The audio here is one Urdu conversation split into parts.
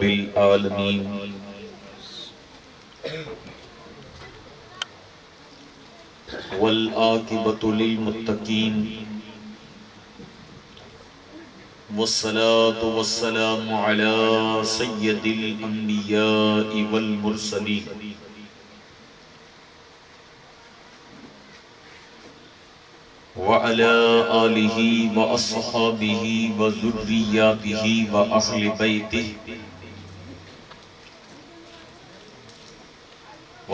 بالعالمين. والآكبة للمتقين. والصلاة والسلام على سيد الأنبياء والمرسلين. وعلى آله وأصحابه وذرياته وأهل بيته.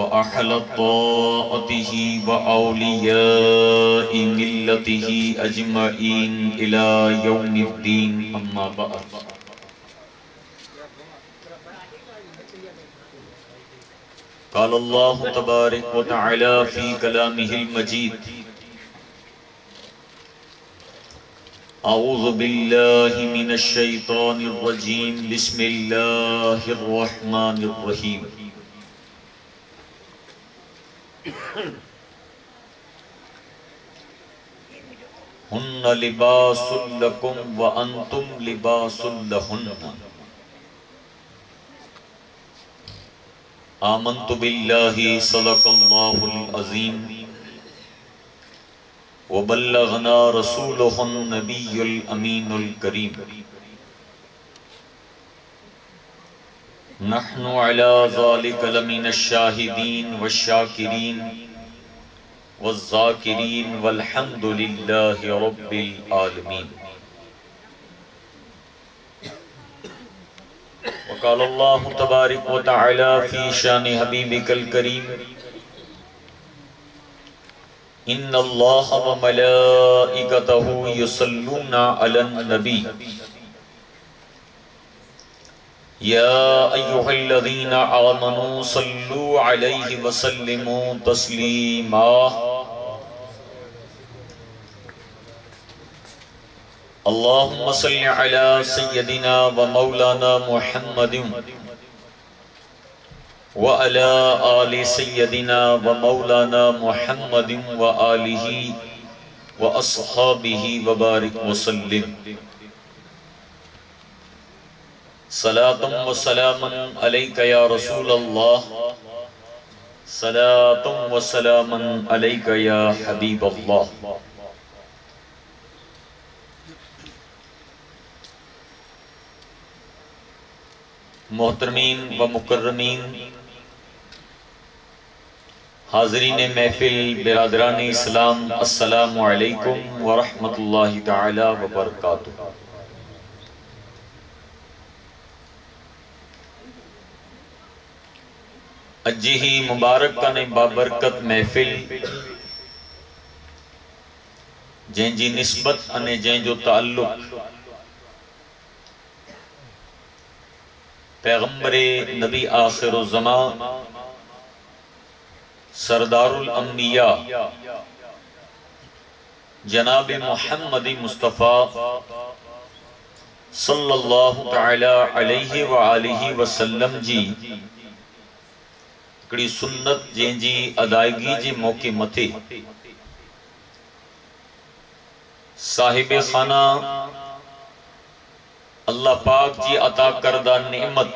وأحل طاعته وأولياء ملته أجمعين إلى يوم الدين. أما بعد. قال الله تبارك وتعالى في كلامه المجيد أعوذ بالله من الشيطان الرجيم. بسم الله الرحمن الرحيم. هن لباس لكم وأنتم لباس لهن آمنت بالله صدق الله العظيم وبلغنا رسوله النبي الأمين الكريم نحن على ذلك لمن الشاهدين والشاكرين والذاكرين والحمد لله رب العالمين. وقال الله تبارك وتعالى في شان حبيبك الكريم إن الله وملائكته يصلون على النبي. يا أيها الذين آمنوا صلوا عليه وسلموا تسليما اللهم صل على سيدنا ومولانا محمد وعلى آل سيدنا ومولانا محمد وآله وأصحابه وبارك وسلم صلاة وسلاما عليك يا رسول الله صلاة وسلاما عليك يا حبيب الله محترمین و مکرمین، حاضرین محفل برادران اسلام، السلام علیکم ورحمت اللہ تعالی وبرکاتہ. اجی ہی مبارک کا نے بابرکت محفل۔ جن جی نسبت انے جن جو تعلق۔ پیغمبر نبی آخر الزمان سردار الانبیاء جناب محمد مصطفیٰ۔ صلی اللہ تعالی علیہ وآلہ وسلم جی۔ کڑی سنت جن جی ادائیگی جی موقع متھے صاحب خانہ اللہ پاک جی عطا کردہ نعمت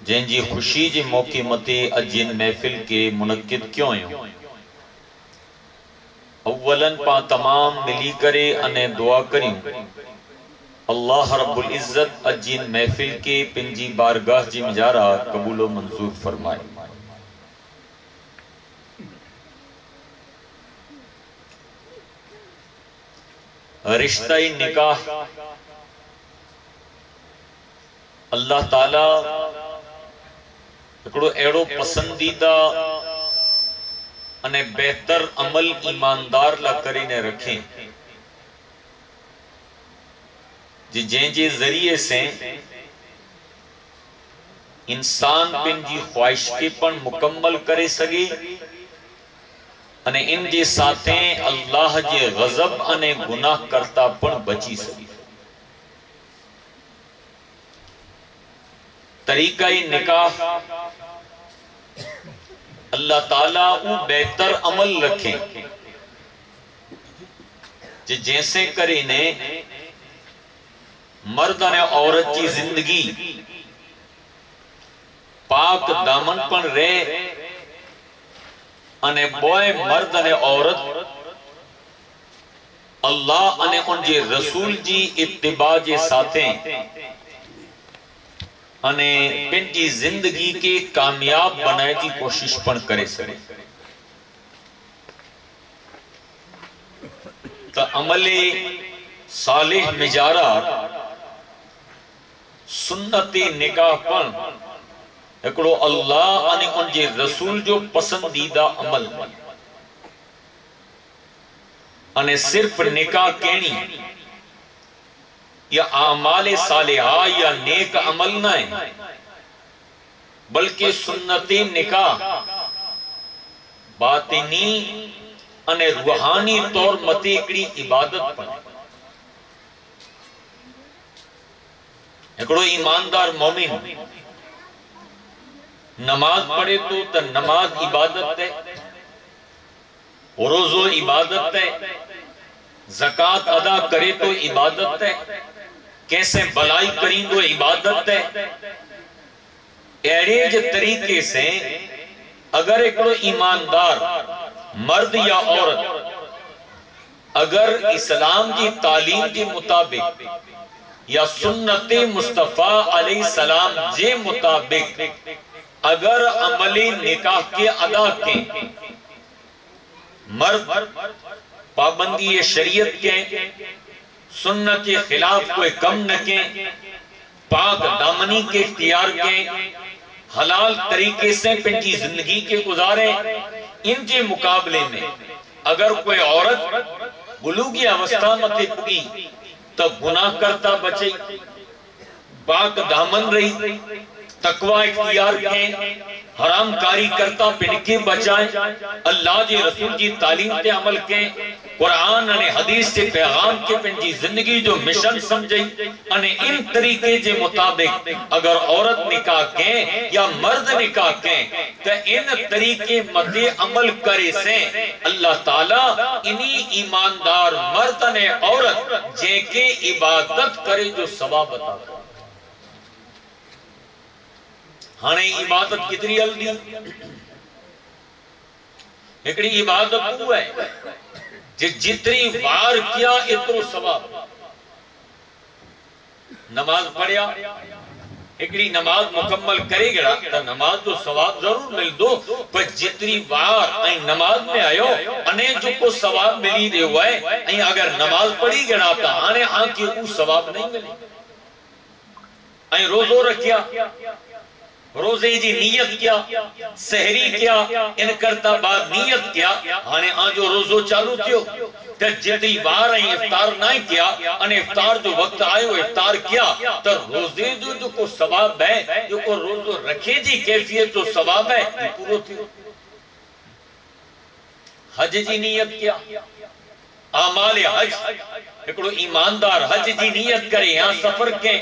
جن جی خوشی جی موقع متے اجین محفل کے منعقد کیوں ہیں اولاً پا تمام ملی کرے انہیں دعا کریں اللہ رب العزت اجین محفل کے پنجی بارگاہ جی مجارہ قبول و منظور فرمائے۔ رشتہ نکاح۔ اللہ تعالی اکڑو ایڑو پسندیدہ انہیں بہتر عمل ایماندار لا کرینے رکھیں۔ جی جن جے ذریعے سے انسان پن جی خواہش کے پن مکمل کرے سگی سگے ان جے ساتھیں اللہ جے غضب انے گناہ کرتا پن بچی سگے۔ طریقہ نکاح، اللہ تعالیٰ وہ بہتر عمل رکھیں جی، جیسے کریں مرد نے عورت کی زندگی۔ پاک دامن پر رہے انے بوئے مرد نے عورت۔ اللہ انے ان جے رسول جی اتباع جے ساتھیں۔ انے پن جی زندگی کے کامیاب بنائے کی کوشش پن کرے سکے تا عمل صالح مجارہ سنت نکاح پن۔ اکڑو اللہ انے ان جے رسول جو پسندیدہ عمل۔ انے صرف نکاح کینی۔ یا اعمال صالحہ یا نیک عمل نہ ہے۔ بلکہ سنت نکاح باطنی انے روحانی طور متی اکڑی عبادت پر اکڑو ایماندار مومن۔ نماز پڑھے تو تا نماز عبادت ہے، روزو عبادت ہے زکاة ادا کرے تو عبادت ہے، کیسے بلائی کریں تو عبادت ہے۔ ایڑے جو طریقے سے اگر ایکڑو ایماندار مرد یا عورت اگر اسلام کی تعلیم کے مطابق یا سنت مصطفیٰ علیہ السلام جے مطابق اگر عملی نکاح کے ادا کے مرد پابندی شریعت کے، سنت کے خلاف کوئی کم نہ کے پاک دامنی کے اختیار کے حلال طریقے سے پنٹی زندگی کے گزارے، ان کے مقابلے میں اگر کوئی عورت بلوگی اوستہ متے پگی تو گناہ کرتا بچے پاک دامن رہی تقوی اختیار کے حرام کاری کرتا پنکے بچائیں، اللہ جی رسول کی تعلیم تے عمل کے قرآن انہیں حدیث تے پیغام کے پن جی زندگی جو مشن سمجھیں انہیں ان طریقے جے مطابق اگر عورت نکاح کے یا مرد نکاح کے تو ان طریقے مد عمل کرے سے اللہ تعالیٰ انہی ایماندار مرد نے عورت جے کے عبادت کرے جو ثواب بتا کر ہانے عبادت کتری دی ایکڑی عبادت ہوا ہے جتری وار کیا اترو ثواب۔ نماز پڑھیا، ایکڑی نماز مکمل کرے گا تو نماز تو ثواب ضرور مل دو، پر جتری وار این نماز میں آئیو انہیں جو کو ثواب ملی دے ہوا ہے این اگر نماز پڑھی گا تو آنے آنکہ او ثواب نہیں ملی۔ این روزو رکھیا روزے جی نیت کیا سہری کیا، ان کرتا بعد نیت کیا۔ ہانے آن جو روزو چالو کیو۔ کہ جتی بار ہیں افطار نہ کیا۔ ان افطار جو وقت آئے وہ افطار کیا۔ تو روزے جو جو کو ثواب ہے، جو کو روزو رکھے جی کیفیت جو ثواب ہے پورو تھے حج جی نیت کیا۔ آمال حج۔ اکڑو ایماندار حج جی نیت کرے یہاں سفر کے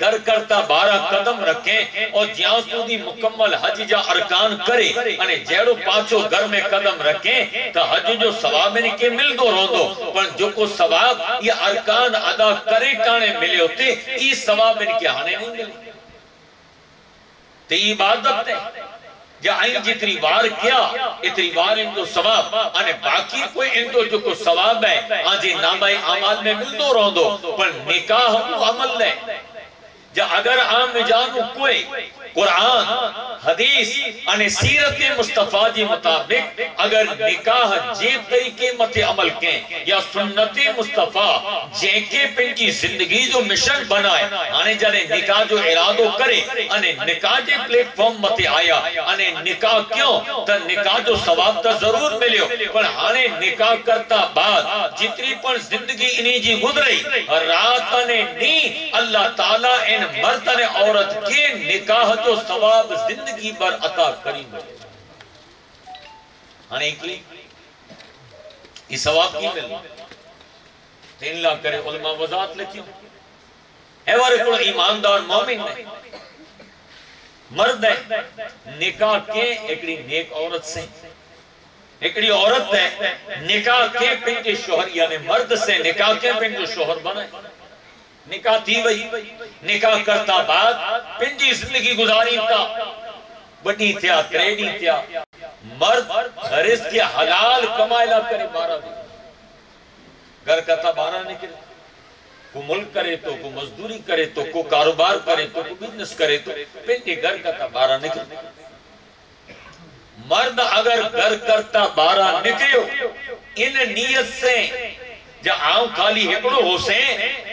گر کرتا بارہ قدم رکھیں اور جہاں سودی مکمل حج جا ارکان کرے انہیں جیڑو پانچو گر میں قدم رکھیں تو حج جو ثواب میں کے مل دو رو دو پر جو کو ثواب یہ ارکان ادا کرے کانے ملے ہوتے یہ ثواب میں کے آنے نہیں ملے تو عبادت ہے یا آئین جتری وار کیا، اتنی وار ان کو ثواب۔ آنے باقی کوئی ان کو جو کو ثواب ہے، آجی نامہ آمال میں مل دو رہو دو پر نکاح ہم عمل لے۔ جا اگر عام جانو کوئی قرآن، حدیث انہیں سیرت مصطفیٰ جی مطابق اگر نکاح جے طریقے مت عمل کے یا سنت مصطفیٰ جے کے پن کی زندگی جو مشن بنائے انہیں جانے نکاح جو ارادو کرے انہیں نکاح جے پلیٹ فارم مت آیا انہیں نکاح کیوں؟ تا نکاح جو ثواب تا ضرور ملیو، پر ہانے نکاح کرتا بعد جتری پر زندگی انہیں جی گدرئی رات انہیں نی اللہ تعالیٰ ان مردن عورت کے نکاح جو ثواب زندگی بر عطا کریم ہے ہاں ایک لی یہ ثواب کی مل تین لاکھ کرے علماء وضاعت لکھی۔ ہے وہ رکھو ایماندار مومن ہے۔ مرد ہے۔ نکاح کے ایکڑی نیک عورت سے۔ ایکڑی عورت ہے۔ نکاح کے پن کے شوہر یعنی مرد سے نکاح کے پن جو شوہر بنائے۔ نکاح تھی وہی، نکاح کرتا بعد پنجی زندگی گزاری تا۔ بڑی تھیا تریڈی تھیا۔ مرد رزق کے حلال کمائلہ کرے بارہ بھی گھر کا تا بارہ نکلے کو ملک کرے تو، کو مزدوری کرے تو، کو کاروبار کرے تو، کو بزنس کرے تو۔ پنجی گھر کا تا بارہ نکلے مرد اگر گھر کرتا بارہ نکلیو ان نیت سے جا آؤں خالی ہکڑو ہو سے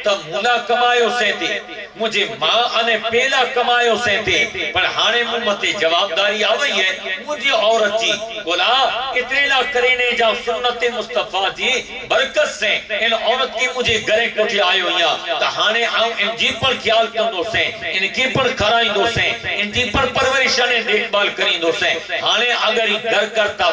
تا مولا کمائے ہو سے تھی۔ مجھے ماں انے پیلا کمائے ہو سے تھی۔ پر ہانے ممتے جواب داری آوئی ہے۔ مجھے عورت جی بولا، اتنے لا کرینے جا سنت مصطفیٰ جی برکت سے۔ ان عورت کی مجھے گرے کٹھے آئے ہوئی ہیں۔ تا ہانے آؤں، ان جی پر خیال کر دو سے۔ ان کی پر کھرائیں دو سے۔ ان جی پر پرورشانے دیکھ بال کریں دو سے۔ ہانے اگر ہی گھر کرتا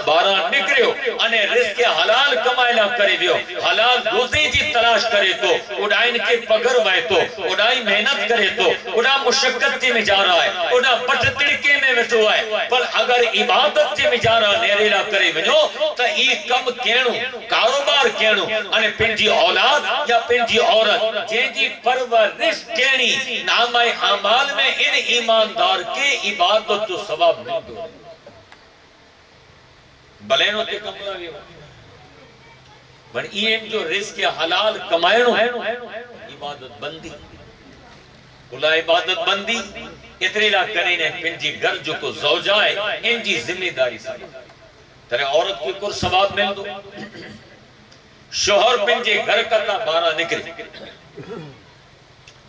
بارہ روزی جی تلاش کرے تو اڑائن کے پگر وائے تو اڑائی محنت کرے تو اڑا مشکت جی میں جا رہا ہے اڑا پٹ تڑکے میں ویٹو ہے۔ پر اگر عبادت جی میں جا رہا نیرے نہ کرے ونو تا ای کم کینو کاروبار کینو انے پنجی اولاد یا پنجی عورت جن جی پرورش کینی نامہ اعمال میں ان ایماندار کے عبادت تو ثواب نہیں دو بلینو تے کملا بھی ہو بن این جو رزق حلال کمائنو عبادت بندی۔ کلا عبادت بندی اتری لا کرین کرینے پنجی گھر جو کو زوجائے ان جی ذمہ داری سا ترے عورت کی کر ثواب مل دو۔ شوہر پنجی گھر کرتا بارہ نکلے۔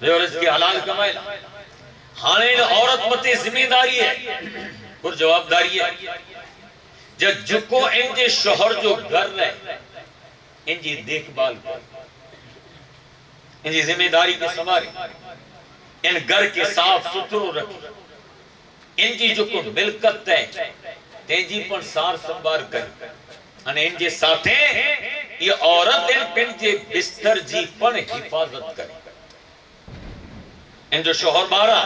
جو رزق حلال کمائے ہانے عورت متے ذمہ داری ہے۔ پر جواب داری ہے۔ جب جکو ان جے شوہر جو گھر رہے ان جی دیکھ بال کر ان جی ذمہ داری کے سواری، ان گھر کے صاف سترو رکھی ان جی جو کو ملکت ہے، تین جی پر سار سنبار کر۔ ان ان جی ساتھے یہ عورت ان پن جی بستر جی پر حفاظت کر۔ ان جو شوہر بارا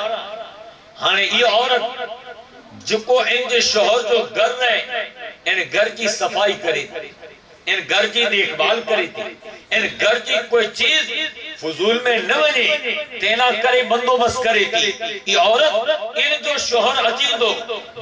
ہانے یہ عورت جو کو ان جی شوہر جو گھر رہے ان گھر کی صفائی کرے۔ ان گھر کی دیکھ بال کری تھی۔ ان گھر کی کوئی چیز فضول میں نہ بنی، تینا کرے بندوبست کری تھی۔ یہ عورت، ان جو شوہر عجیدو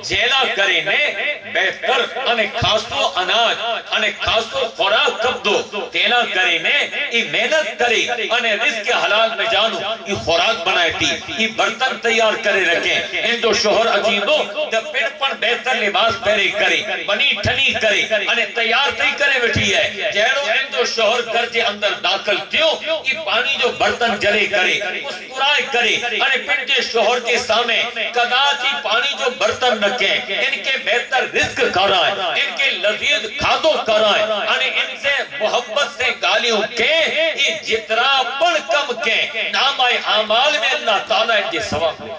جیلا کرے نے بہتر انہیں خاصو اناج انہیں خاصو خوراک کب دو۔ تینا کرے نے یہ محنت کرے انہیں رزق حلال میں جانو۔ یہ خوراک بنائے تھی یہ برتن تیار کرے رکھیں۔ ان جو شوہر عجیدو جب پڑ پر بہتر لباس پہرے کرے، بنی ٹھنی کرے انہیں تیار تھی کرے بیٹھی ہے۔ جہرو ان جو شوہر گھر جے اندر داخل کیوں یہ پانی جو برتن جلے کرے مسکرائے کرے انہیں پھر کے شوہر کے سامنے کدا جی پانی جو برتن رکھیں۔ ان کے بہتر رزق رزق کرائیں ان کے لذیذ کھادو کرائیں انہیں یعنی ان سے محبت سے گالیوں کے یہ جترا پڑ کم کے نام آئے عامال میں اللہ تعالیٰ ان کے سواب لے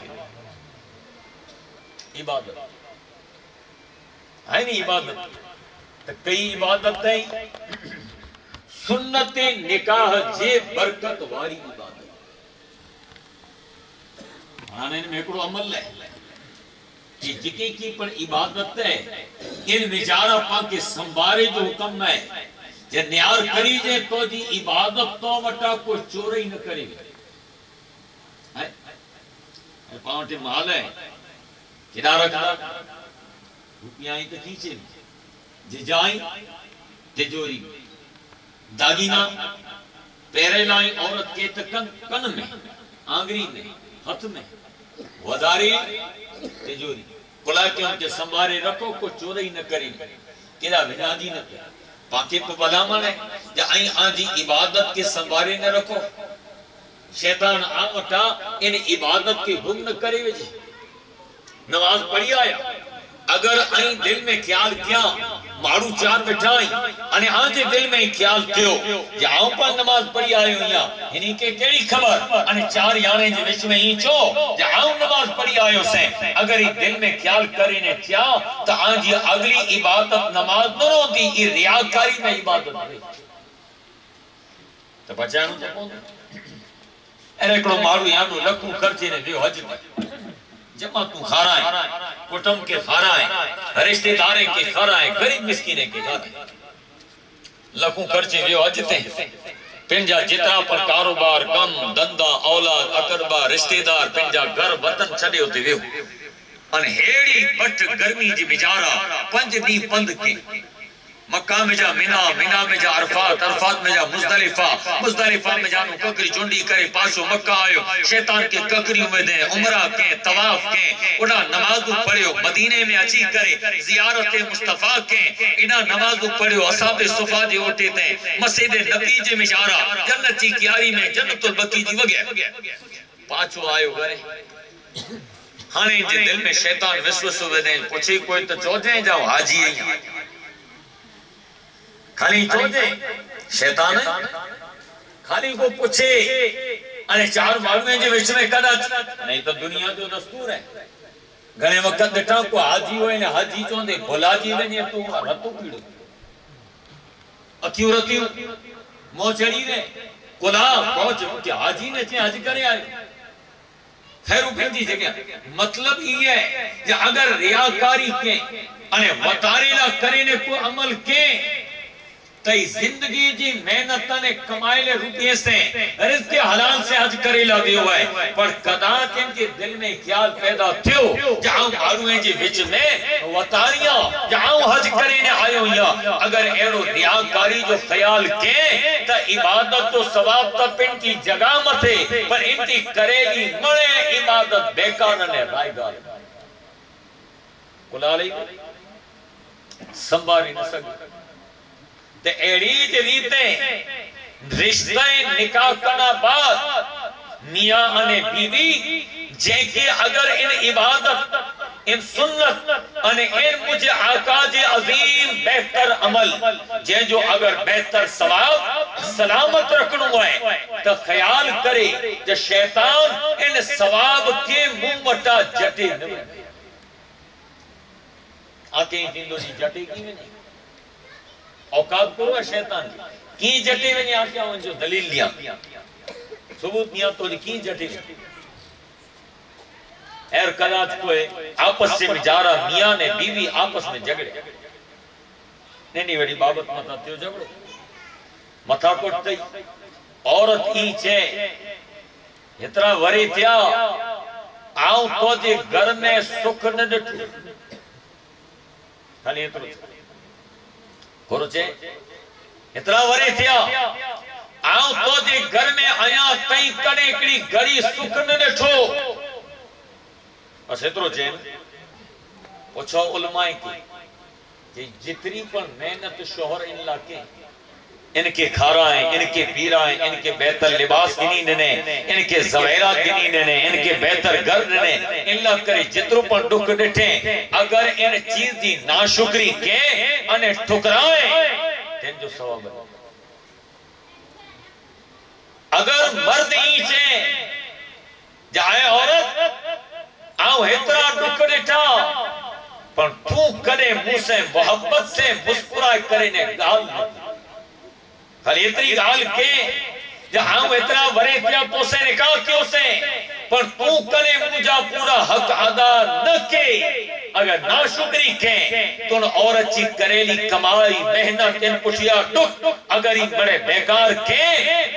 عبادت۔ ہے نہیں عبادت۔ تو کئی عبادت ہیں۔ سنت نکاح جے برکت واری عبادت۔ آنے میں ایکڑو عمل ہے۔ کہ جکی کی پر عبادت ہے، ان نجارہ پاک سنبارے جو حکم ہے۔ جب نیار کری جے تو جی عبادت تو مٹا کوئی چورے ہی نہ کرے۔ گا پاؤنٹے محال ہے۔ جنا رکھا روپیاں ہی تو کھینچے۔ نہیں ججائیں تجوری داگینا پیرے لائیں عورت کے تکن کن میں، آنگری میں، ہتھ میں۔ وداری تجوری بلا کے ان کے سنبارے رکھو کو چورئی نہ کریں۔ کدا بنادی نہ کریں پاکے پہ بلا مانے۔ جا آئیں آجی عبادت کے سنبارے نہ رکھو۔ شیطان آمٹا ان عبادت کے حکم نہ کرے وجہ۔ نواز پڑھی آیا۔ اگر آئیں دل میں خیال کیا مارو چار بٹھائیں انہیں آنجے دل میں خیال کیو یا آؤں پر نماز پڑھی آئے ہوئی ہیں انہیں کے کیڑی خبر انہیں چار یانے جو وچ میں ہی چو یا آؤں نماز پڑھی آئے ہو سے اگر ہی دل میں خیال کرے نے کیا تو آنجی اگلی عبادت نماز نرو دی یہ ریاکاری میں عبادت نہیں تو بچانو تو کون اے رکڑو مارو یانو جمع تو ہے، کٹم کے خارا ہے رشتے داریں کے خارا ہے، غریب مسکینے کے خارا ہے۔ لکھوں کرچے بھی اجتے ہیں، پنجا جتنا پر کاروبار، کم دندہ اولاد اکربا رشتہ دار، پنجا گھر، وطن چھڑے ہوتے ویو ان ہیڑی بٹ گرمی جی مجارا پنج دی پند کے۔ مکہ میں جا منا منا میں جا عرفات عرفات میں جا مزدلفہ مزدلفہ میں جانو ککری چونڈی کرے پاسو مکہ آئیو شیطان کے ککریوں میں دیں عمرہ کے طواف کے انہا نمازو پڑھیو مدینے میں اچھی کرے زیارت مصطفیٰ کے انہا نمازو پڑھیو، اصحاب صفحہ جے ہوتے تھے مسجد نبی جے میں جارا جنت چی کیاری میں جنت البقی جی وگے پاچو آئیو گرے ہانے جے دل میں شیطان وسوسو دیں پوچھی کوئی تو چوجیں جاؤ، حاجی ہیں۔ خالی چوجے شیطان ہے؟ خالی کو پوچھے انہیں چار معلومیں جو وچ میں کدا نہیں تو دنیا جو دستور ہے۔ گھنے وقت دٹھا کو حاجی ہوئے نے حاجی چون دے بھلا جی لیں تو رتو پیڑو۔ اکیو رتیو مو چڑی نے کلا پہنچ کہ حاجی نے چاہے حاجی کرے آئے۔ خیرو پھنجی جگہ۔ مطلب یہ ہے کہ اگر ریاکاری کے انہیں وطاریلا کرے نے کو عمل کے تئی زندگی جی محنت نے کمائے لے روپیے سے رزق کے حلال سے حج کرے لا دیو ہے پر قدا کن کے دل میں خیال پیدا تھیو، جہاں معلوم جی وچ میں وطاریاں، جہاں حج کرے نے آئے ہویا اگر ایڑو ریاکاری جو خیال کے، تا عبادت تو ثواب تا پن کی جگہ متے پر انتی کرے لی مڑے عبادت بیکار نے رائے گال۔ کلا لئی سنبھاری نہ سکتے تے ایڑی جریتے رشتہ نکاح کنا بعد میاں انے بیوی، جے کہ اگر ان عبادت، ان سنت انے ان مجھے آقا جے عظیم بہتر عمل، جے جو اگر بہتر ثواب، سلامت رکھنو ہے تو خیال کرے جو شیطان ان ثواب کے منہ مٹا جٹے نہیں آکے ان دو جی جٹے کی میں نہیں؟ اوقات کرو ہے شیطان کی؟ جٹے میں نہیں آکیا ہوں جو دلیل لیا ثبوت نہیں آتو کی جٹے میں۔ ایر قدات کوئے آپس سے مجارہ میاں نے بیوی آپس میں جگڑے نہیں نہیں ویڈی بابت مطا تیو جگڑو مطا کٹتے عورت ای چھے۔ اتنا وری تیا آؤں تو جی گھر میں سکھ نہ ڈٹھو۔ خالی اتنا گھرچے اتنا وری تھیا آؤں تو جی گھر میں آیا تئی کڑے کڑی گھڑی سکن ڈٹھو بس اترو چین پوچھو علماء کی کہ جتنی پر محنت شوہر ان لاکے ان کے کھارا ہیں ان کے پیرا ہیں ان کے بہتر لباس گنی ننے ان کے زویرات گنی ننے ان کے بہتر گھر ننے اللہ کرے جترو پر ڈک ڈٹھے، اگر ان چیز دی ناشکری کے، انہیں ٹھکرائیں، تین جو سواب ہے۔ اگر مرد ایچے جائے عورت، آؤ ہترا ڈک ڈٹھا، پر تو کرے مو محبت سے مسکرائے کرے نے، گال نہیں خالی اتری گال کے جہاں وہ اتنا ورے کیا پوسے نکاح کیوں سے پر تو کرے مجھا پورا حق ادا نہ کے۔ اگر ناشکری کے تو ان عورت چی کریلی کمائی، محنت، ان پٹھیا ٹک۔ اگر ہی بڑے بیکار کے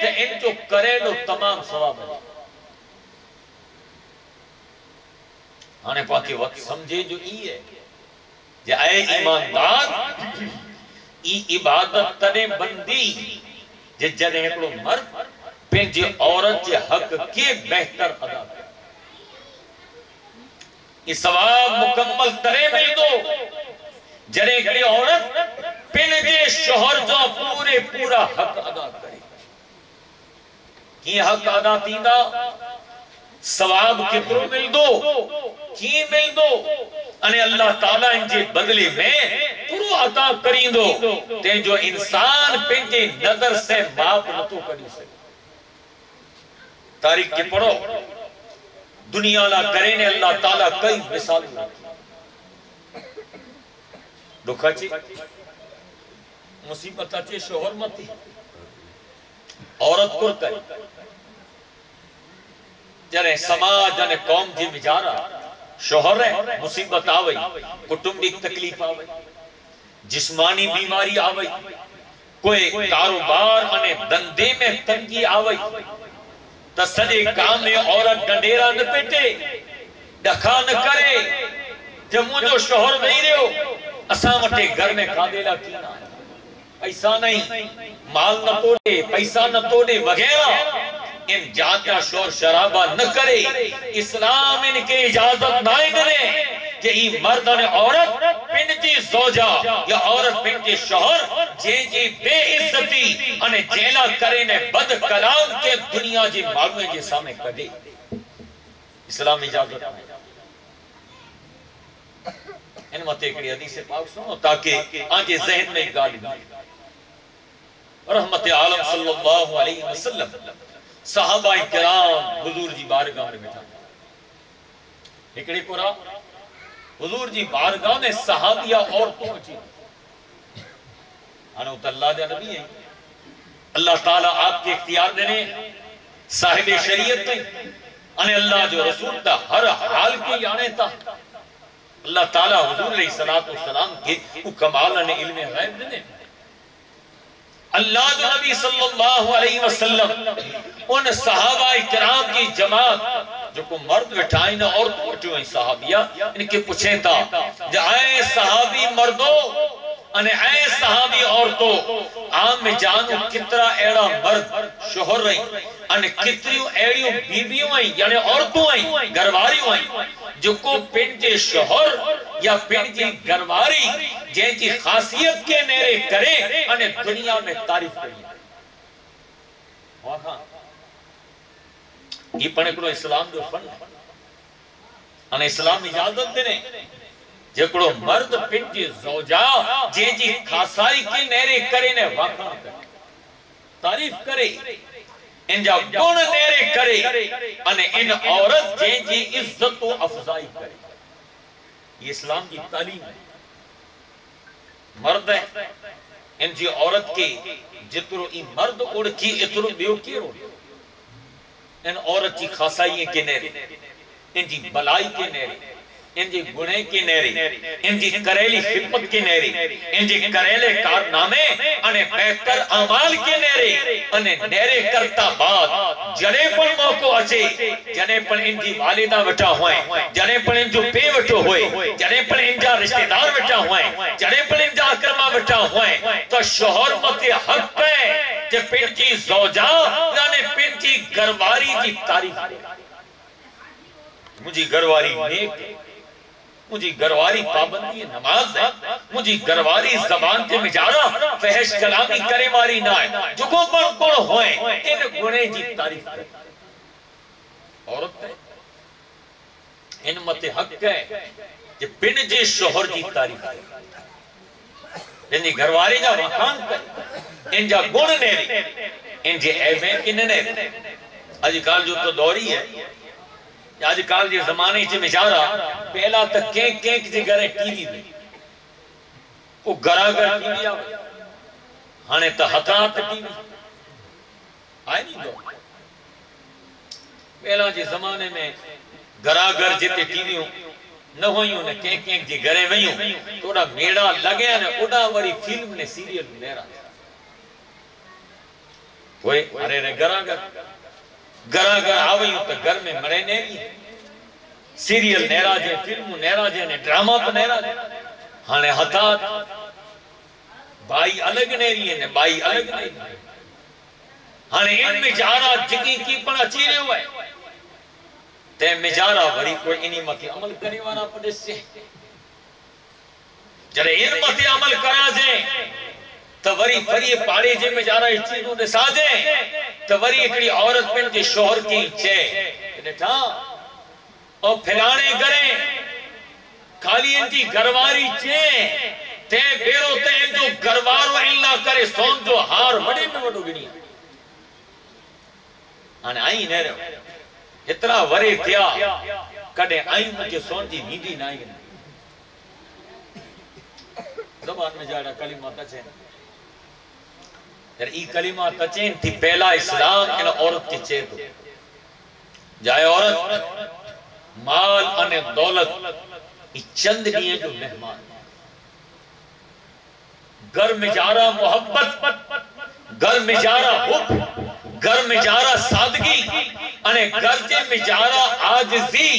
تو ان جو کریلو تمام ثواب ہے۔ آنے پاکی وقت سمجھے جو ای ہے۔ کہ اے ایماندار۔ ای عبادت تنے بندی، جے جنے ایکڑو مرد پنجی عورت جے حق کے بہتر ادا کر ای سواب مکمل ترے مل دو۔ جنے ایکڑی عورت پنجی شہر جو پورے پورا حق ادا کرے۔ کی حق ادا تیندہ سواب کترو مل دو کی مل دو۔ انہیں اللہ تعالیٰ ان جے بدلے میں پورو عطا کریں دو۔ تے جو انسان پنجے نظر سے باپ نتو کری سے تاریخ کے پڑھو۔ دنیا لا کریں اللہ تعالیٰ کئی مثال دکھا چی مصیبت آچے شوہر متی عورت کر کر جنے سماج، جنے قوم جی مجارہ شوہر ہے، مصیبت آوئی کٹنبک تکلیف آوئی، جسمانی بیماری آوئی، کوئی کاروبار انے دندے میں تنگی آوئی تا کام میں عورت ڈنڈیرا نہ پیٹے، ڈکھا نہ کرے، جب مجھو شوہر نہیں رہے ہو، اساں وٹے گھر میں کھادیلا کینا پیسہ نہیں، مال نہ توڑے، پیسہ نہ توڑے، وغیرہ۔ ان جاتا شور شرابہ نہ کرے، اسلام ان کے اجازت نہ کرے کہ ای مرد نے عورت پن جی زوجہ یا عورت پن جی شوہر جے جی بے عزتی انہیں جیلا کرے نے بد کلام کے دنیا جی معلومے جی سامنے کدے اسلام اجازت نہ ان متے کڑی حدیث پاک سنو تاکہ آنکہ ذہن میں گالی نہیں رحمت عالم صلی اللہ علیہ وسلم۔ صحابہ کرام، حضور جی بارگاہ میں بیٹھا ایکڑے پورا حضور جی بارگاہ میں صحابیہ اور پہنچی۔ انہوں تو اللہ جا نبی ہے اللہ تعالیٰ آپ کے اختیار دینے، صاحب شریعت میں انہیں اللہ جو رسول تا ہر حال کے یعنی یانے تا اللہ تعالیٰ حضور علیہ السلام کے وہ کمال نے علم غیب دینے۔ اللہ جو نبی صلی اللہ علیہ وسلم، ان صحابہ کرام کی جماعت، جو کو مرد بٹھائیں نہ اور پوٹو ہیں صحابیہ، ان کے پوچھیں تھا جو صحابی مردوں انے اے صحابی عورتوں، عام میں جانو کترا ایڑا مرد شوہر رہی، انے کتریوں ایڑیوں بیبیوں آئیں یعنی عورتوں آئیں گرواریوں آئیں، جو کو پن جے شوہر یا پن جے گرواری جن جی خاصیت کے نیرے کرے، انے دنیا میں تعریف کریں۔ ہاں ہاں۔ یہ پڑھنے کو اسلام جو فن ہے، انے اسلام اجازت دینے۔ جکڑو مرد پنٹی زوجا جے جی خاصائی کی نیرے کرے نے واقع تعریف کرے۔ ان جا گون نیرے کرے۔ ان ان عورت جے جی عزت و افضائی کرے۔ یہ اسلام کی تعلیم ہے۔ مرد ہے۔ ان جی عورت کی جترو ای مرد اڑ کی، اترو بیو کی رو ان عورت کی خاصائی کے نیرے۔ ان جی بلائی کے نیرے۔ ان جی گنے کی نیری ان جی کریلی خدمت کی نیری ان جی کریلے کارنامے انہیں بہتر عمال کی نیری انہیں نیرے کرتا بات جنے پر موقع اچھے جنے پر ان جی والدہ بٹا ہوئے، جنے پر ان جو پے بٹو ہوئے، جنے پر ان جا رشتہ دار بٹا ہوئے، جنے پر ان جا اکرمہ بٹا ہوئے، تو شہر مت حق ہے کہ پن جی زوجہ یعنی پن جی گرواری جی تعریف۔ مجھے گرواری نیک ہے۔ مجھے گرواری پابندی نماز ہے، مجھے گرواری زبان کے مجارہ فہش کلامی کرے ماری نہ ہے۔ جو کو پر کڑ ہوئے۔ ان گنے جی تعریف کرے۔ عورت ہے ان مت حق ہے کہ بن جی شوہر جی تعریف کرے۔ ان جی گرواری جا مکان کرے۔ ان جا گن نیری ان جی ایمیں کن نیری آج کال جو تو دوری ہے آج کال جی زمانے چی مشارہ پہلا تک کینک کینک جی گرے ٹی وی دے وہ گرا گر ٹی وی آوے۔ ہانے تا ہتھا ٹی وی۔ آئے نہیں دو پہلا جی زمانے میں گرا گر جیتے ٹی وی ہوں، نہ ہوئی ہوں نے کینک کینک جی گرے وئی ہوں توڑا میڑا لگے ہیں اڑا وری فلم نے سیریل میرا وہ ارے رے گرا گر گرا گر آوئی ہوں تو گر میں مرے نیری سیریل نیرا جے فلم نیرا جے نے ڈراما تو نیرا جے ہانے حتات بائی الگ نیری ہے بائی الگ نیری ہے ہانے ان میں جارا جگی کی پڑا چیرے ہوئے تے میں جارا وری کوئی انہی متی عمل کرنے وانا پڑس سے جرے ان متی عمل کرا جے تو وری فری پاڑے جے جی میں جارا اس چیزوں دے ساجے تو وری اکڑی عورت پن کے شوہر کی چھے ڈٹھا ہاں۔ اور پھلانے گرے کھالی ان کی گرواری چھے تے بیرو تے ان جو گروارو اللہ کرے، سون جو ہار وڑے میں وڑو گنی۔ آنے آئی نہیں رہو۔ اتنا ورے تیا کڑے آئی مجھے سون جی نیدی نائی گنی زبان میں جاڑا کلمہ تچے پھر ای کلمہ تچین تھی پہلا اسلام ان عورت کی چیت ہو جائے عورت، مال انے دولت، ای چند نہیں جو مہمان۔ گھر میں جا محبت، گھر میں جا حب۔ گھر میں سادگی انہیں گھر جے میں آجزی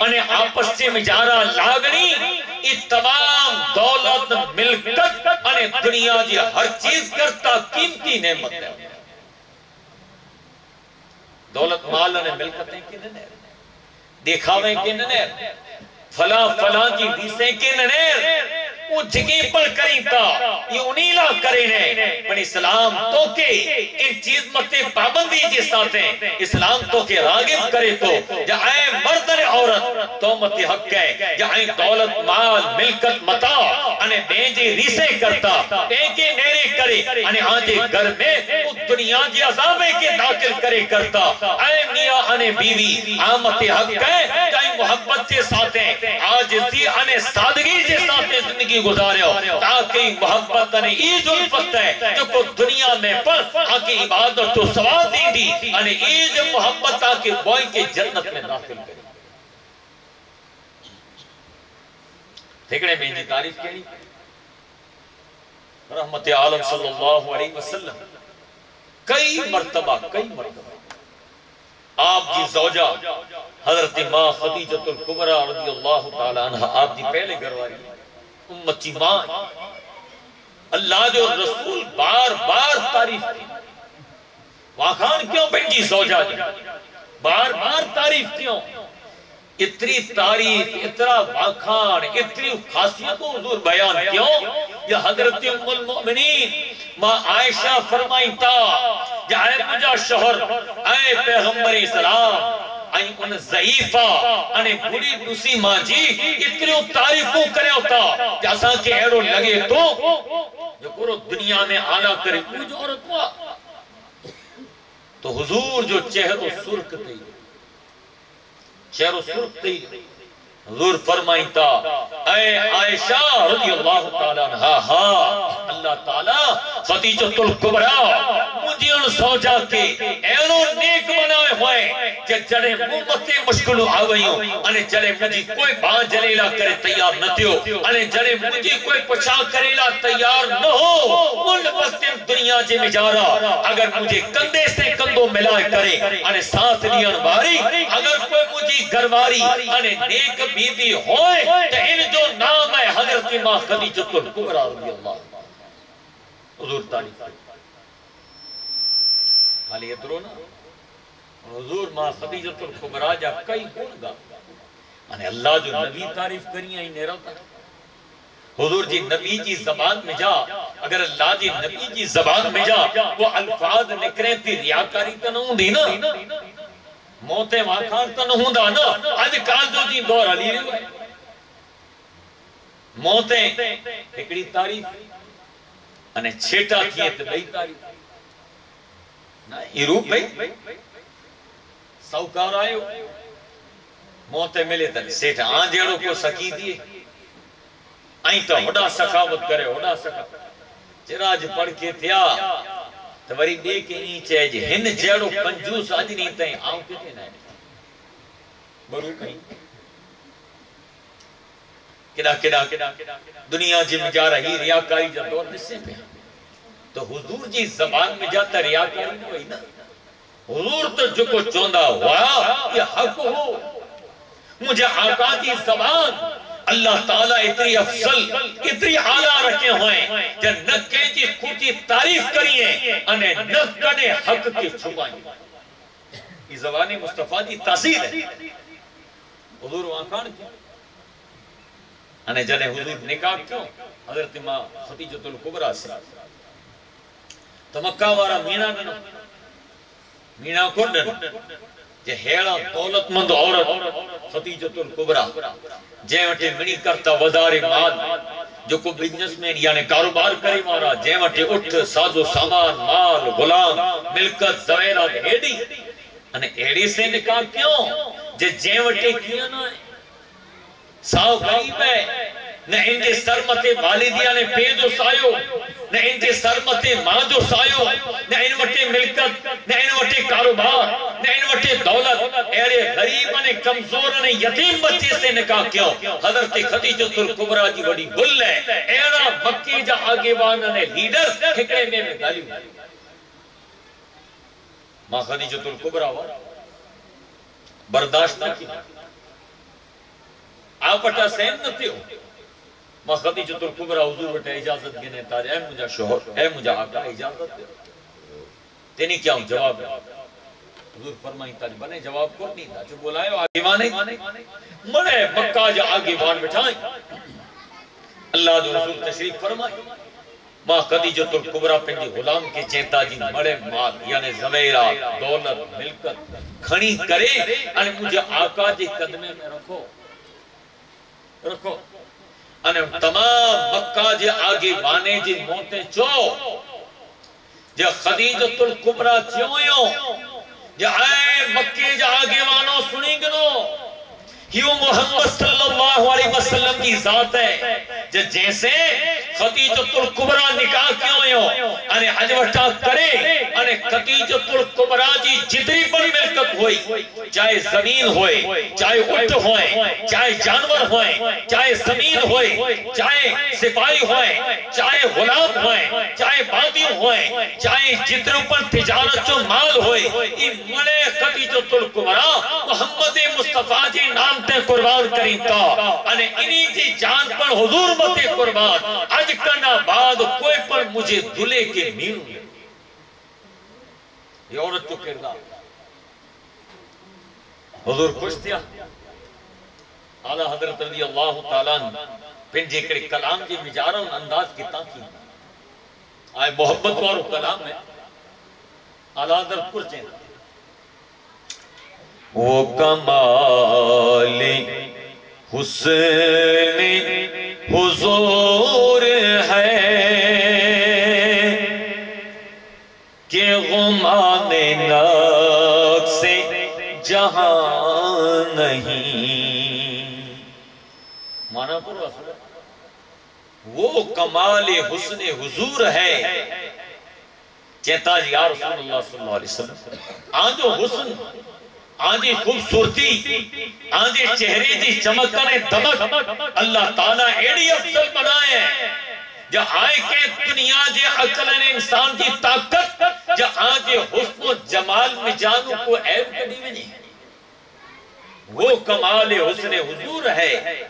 انہیں آپس جے میں لاغنی یہ تمام دولت ملکت انہیں دنیا جی ہر چیز کرتا قیمتی نعمت ہے دولت مال انہیں ملکتیں کی ننیر دیکھاویں کی ننیر فلاں فلاں جی دیسیں کی ننیر وہ جگہ پر کریں تا یہ انیلا کریں ہیں۔ پر اسلام تو کے ان چیز متے پابندی جی ساتھ ہیں۔ اسلام تو کے راگب کرے تو جا مردر عورت تو متے حق ہے۔ جا دولت، مال، ملکت متا۔ انہیں بینجی ریسے کرتا۔ بینکے نیرے کرے۔ انہیں آجے گھر میں دنیا جی عذابے کے داخل کرے کرتا۔ اے میاں انہیں بیوی آمت حق ہے۔ جا محبت کے ساتھ ہیں۔ آج اسی انہیں سادگی جی ساتھ زندگی گزارے تاکہ محبت نے عید الفت ہے جو کو دنیا میں پر آکے عبادت تو سوال دی دی یعنی انہیں عید محبت آکے بوئی کے جنت میں داخل کرے۔ دیکھنے میں انجی تعریف کیلی رحمت عالم صلی اللہ علیہ وسلم۔ کئی مرتبہ کئی مرتبہ۔ آپ جی زوجہ حضرت ماں خدیجت القبرہ رضی اللہ تعالی عنہ، آپ جی پہلے گھر گھرواری امتی ماں اللہ جو رسول بار بار تعریف کی۔ واخان کیوں بنجی زوجہ جی بار بار تعریف کیوں؟ اتری تعریف اترا واخان اتری خاصیتوں حضور بیان کیوں؟ یا حضرت ام المؤمنین ماں عائشہ فرمائی تا یا اے مجا شہر اے پیغمبر اسلام آئی ان ضعیفہ انے بڑی دوسی ماں جی اتنی تعریفوں کرے ہوتا، جیسا کہ ایڑو لگے تو، جو کرو دنیا میں آنا کرے، کوئی جو عورت ہوا۔ تو حضور جو چہر و سرک تی چہر و سرک تی حضور فرمائی تا اے عائشہ رضی اللہ تعالیٰ عنہ ہاں اللہ تعالیٰ خطیجت القبرہ مجھے ان سوچا کے ایلو نیک بنائے ہوئے کہ جڑے ممتے مشکلوں آگئیوں انہیں جڑے مجھے کوئی بان جلیلہ کرے تیار نہ تیو انہیں جڑے مجھے کوئی پچھا کریلا تیار نہ ہو، ان وقت دنیا جے میں جا اگر مجھے کندے سے کندوں ملائے کرے انہیں ساتھ لیان باری اگر کوئی مجھے گھرواری انہیں نیک بی بی ہوئے، تو ان جو نام ہے حضرت ماں خدیجت القبرہ رضی اللہ حضور تعریف خالی یہ درو نا۔ حضور ماں خدیجت القبرہ جا کئی گن گا۔ انہیں اللہ جو نبی تعریف کری ہیں انہیں رہتا حضور جی نبی جی زبان میں جا، اگر اللہ جی نبی جی زبان میں جا، وہ الفاظ نکریں تھی ریاکاری تو نہ ہوں دی نا۔ موتے واکھان تو نہ ہوں دا نا۔ آج کال جو جی دور علی رہے موتے ایکڑی تعریف۔ انہیں چھیٹا کیے تو بھئی تعریف۔ یہ روپ بھئی۔ سوکار آئے ہو۔ موتے ملے تھا سیٹھ آنجیڑوں کو سکی دیئے۔ آئیں تو ہڈا سخاوت کرے ہڈا سخاوت۔ چراج پڑھ کے تھیا تو وری بے کے نیچے جی ہن جیڑو کنجوس آج نہیں تائیں آؤں کتے نائے برو کہیں۔ کدا کدا دنیا جی میں جا رہی ریاکاری جا دور نسے پہ تو حضور جی زبان میں جاتا ریاکاری نہیں ہوئی نا۔ حضور تو جو کو چوندہ ہوا، یہ حق ہو۔ مجھے آقا کی زبان اللہ تعالیٰ اتنی افضل، اتنی آلہ رکھے ہوئے جب نکے جی خود کی تعریف کریے انہیں نکنے حق کی چھپائیں۔ یہ زبان مصطفیٰ جی تاثیر ہے۔ حضور وہاں کیوں انہیں جنے حضور نکاح کیوں؟ حضرت ماں خطیجت القبرہ سے۔ تو مکہ وارا مینا ننو مینا کنڈن جے ہیڑا دولت مند عورت خطیجت القبرہ جے وٹے منی کرتا ودار مال جو کو بزنس میں یعنی کاروبار کرے مارا جے وٹے اٹھ ساز و سامان مال غلام ملکت زویرہ ہیڑی انہیں ایڑی سے نکاح کیوں جے جے وٹے کیا نہ نہ ان کے سر متے والدیا نے پے جو سایو، نہ ان کے سرمتے ماں جو سایو، نہ ان وٹے ملکت، نہ ان وٹے کاروبار، نہ ان وٹے دولت۔ ایڑے غریب نے، کمزور نے، یتیم بچے سے نکاح کیوں حضرت خدیجت القبرہ جی وڑی گل ہے۔ ایڑا مکی جا آگے وانا نے لیڈر ہکڑے میں میں گالی ماں خدیجت القبرہ ہوا برداشت نہ کی۔ آپ اٹھا سین نہ تھے ہو ماں خدیجت القبرہ حضور بٹے اجازت گنے تارے، اے مجھا شوہر، اے مجھا آقا، اجازت دے۔ تینی کیا ہوں؟ جواب ہے حضور فرمائیں، تاج بنے، جواب کو نہیں تھا۔ جو بولائے آگے وانے مڑے مکہ جا آگے وان بٹھائیں۔ اللہ جو رسول تشریف فرمائیں۔ ماں خدیجت القبرہ پنجی غلام کے چینتا جی مڑے مال یعنی زویرہ دولت، ملکت، کھنی کرے۔ ان مجھے آقا جی قدمے میں رکھو۔ رکھو۔ અને તમામ મક્કા જે આગે વાને જે મોતે ચો જે ખદીજતુલ કુબરા થયો જે આય મક્કે જે આગે વાનો સુણી ગનો ہیو محمد صلی اللہ علیہ وسلم کی ذات ہے جو جیسے خطیجت القبرہ نکاح کیوں ہو؟ انہیں حجوٹا کرے انہیں خطیجت القبرہ جی جتنی بڑی ملکت ہوئی، چاہے زمین ہوئے، چاہے اٹھ ہوئے، چاہے جانور ہوئے، چاہے زمین ہوئے، چاہے سپاہی ہوئے، چاہے غلام ہوئے، چاہے بادی ہوئے، چاہے جتنے پر تجارت جو مال ہوئے، یہ ملے خطیجت القبرہ محمد مصطفیٰ جی نام تے قربان کریں تا انہیں انہی جی جان پر حضور متے قربان۔ اج کرنا بعد کوئی پر مجھے دلے کے میروں یہ عورت تو کردہ حضور خوش تھیا۔ اعلیٰ حضرت رضی اللہ تعالیٰ پھر جے کرے کلام جی مجارہ انداز کی۔ تاکی آئے محبت وارو کلام ہے۔ اعلیٰ حضرت کر چینا وہ کمال حسن حضور ہے کہ غمان نقص جہاں نہیں۔ مانا پر وہ کمال حسن حضور ہے۔ کہتا جی یا رسول اللہ صلی اللہ علیہ وسلم آنجو حسن آنجی خوبصورتی آنجی چہرے دی چمکنے دمک اللہ تعالیٰ ایڈی افضل بنائے۔ جا آئے کہ دنیا جے اکلن انسان دی طاقت جا آنجی حسن و جمال میں جانو کو عیب کری میں نہیں۔ وہ کمال حسن حضور ہے۔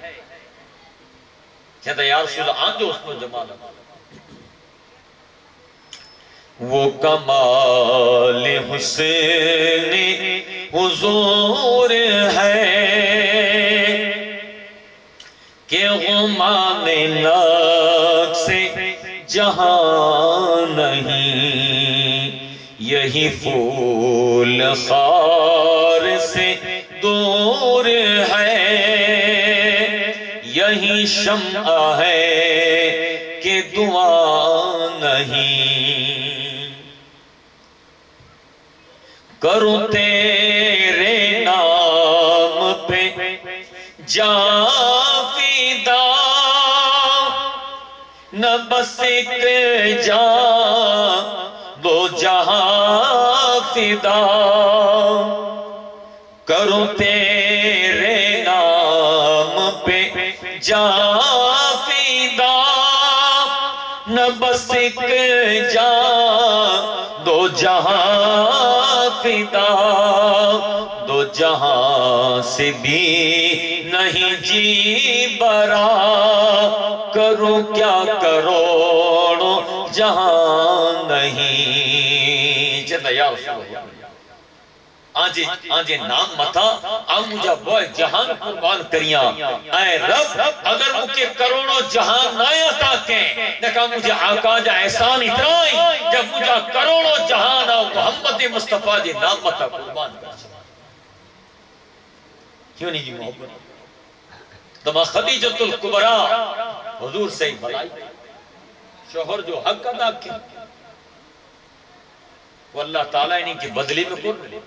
کہتا یا رسول آنجو حسن و جمال۔ وہ کمال حسن حضور ہے کہ غمان نقص جہاں نہیں، یہی پھول خار سے دور ہے۔ یہی شمع ہے کہ دعا نہیں کروں تیرے نام پہ جان فیدہ۔ نہ بس ایک جان دو جہاں فیدہ۔ کروں تیرے نام پہ جان فیدہ۔ نہ بس ایک جان دو جہاں فدا دو جہاں سے بھی نہیں جی برا۔ کرو کیا کرو جہاں نہیں آنجے آنجے نام متا آن مجھا بوئے جہان قربان کریاں اے رب، اگر مجھے کروڑوں جہان نہ عطا کیں نکا مجھے آقا جا احسان اترائیں، جب مجھا کروڑوں جہان آؤ محمد مصطفیٰ جی نام متا قربان کر کیوں نہیں جی محبت؟ دماغ خدیجت القبرہ حضور سے ہی بھلائی۔ شوہر جو حق ادا کیا وہ اللہ تعالیٰ انہیں کی بدلی میں کون ملے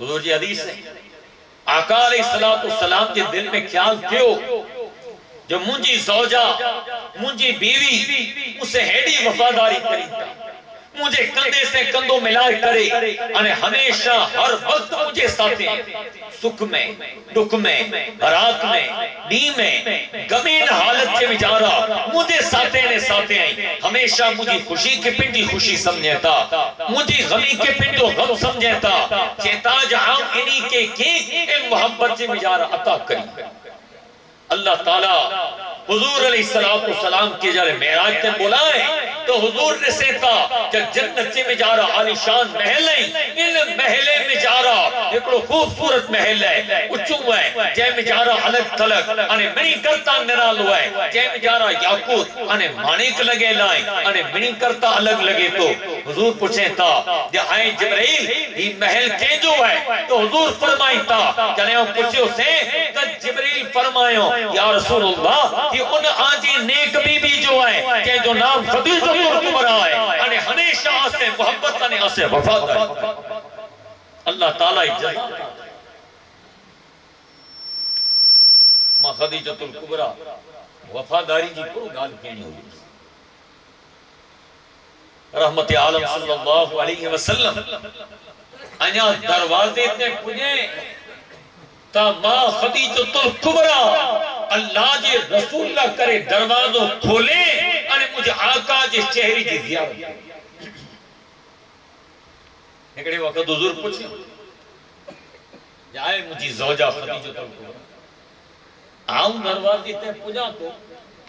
حضور جی حدیث ہے۔ آقا علیہ السلام کے دل میں خیال کیو، جو منجی زوجہ منجی بیوی، اسے ہیڈی وفاداری کری مجھے کندے سے کندوں ملائے کرے انہیں ہمیشہ ہر وقت مجھے ساتھے سکھ میں، دکھ میں، رات میں نی میں، گمین حالت کے مجارہ مجھے ساتھے نے ساتھے ہیں ہمیشہ مجھے خوشی کے پنڈی خوشی سمجھتا۔ مجھے غمی کے پنڈو غم سمجھتا۔ چیتا جہاں انہی کے کی ان محبت سے مجارہ عطا کری۔ اللہ تعالیٰ حضور علیہ السلام کی جارے میراج تے بلائے تو حضور نے سیتا کہ جنت سے میں جا رہا علی شان محل ہے ان محلے میں جا رہا۔ ایک خوبصورت محل ہے اچھو ہے۔ جے میں جا رہا، الگ تلک انہیں منی کرتا نرالو ہے۔ جے میں جا رہا یاکوت انہیں مانک لگے لائیں۔ انہیں منی کرتا الگ لگے تو۔ حضور پوچھیں تا جے آئے جبرائیل، یہ محل کے جو ہے؟ تو حضور فرمائی تا جنہیں ہم پوچھے اسے کہ جبرائیل فرمائیوں یا رسول اللہ، کہ ان آجی نیک بی بی جو ہے کہ جو نام خدیجہ کبرا ہے انہیں یعنی ہمیشہ آسے محبت انہیں آسے وفاد ہے اللہ تعالیٰ جزا۔ ماں خدیجہ الکبرا وفاداری جی کو گال کہنی ہوئی؟ رحمت عالم صلی اللہ علیہ وسلم انیا دروازے تے پجے تا ماں خدیجہ الکبرا اللہ جی رسول اللہ کرے دروازوں کھولے انہیں مجھے آقا جی چہری جی زیارت نکڑے وقت حضور پوچھیں جائے مجھے زوجہ خدیجہ الکبرا آؤں دروازی تے پجا تو،